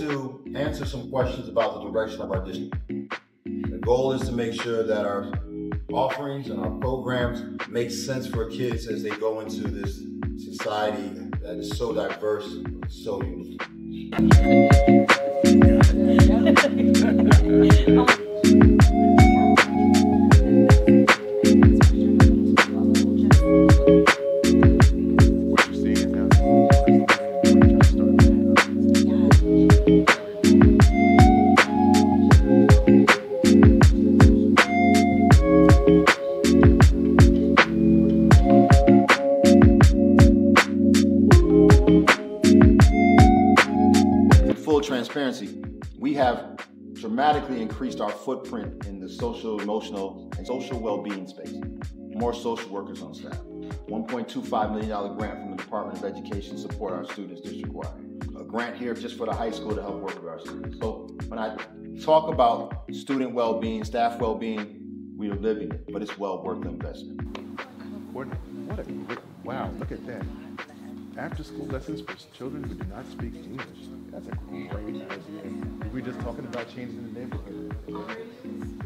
to answer some questions about the direction of our district. The goal is to make sure that our offerings and our programs make sense for kids as they go into this society that is so diverse, so unique. Transparency, we have dramatically increased our footprint in the social, emotional, and social well-being space. More social workers on staff. $1.25 million grant from the Department of Education to support our students district-wide. A grant here just for the high school to help work with our students. So when I talk about student well-being, staff well-being, we are living it, but it's well worth the investment. Courtney, what a wow, look at that. After school lessons for children who do not speak English. That's a were just talking about changing the neighborhood.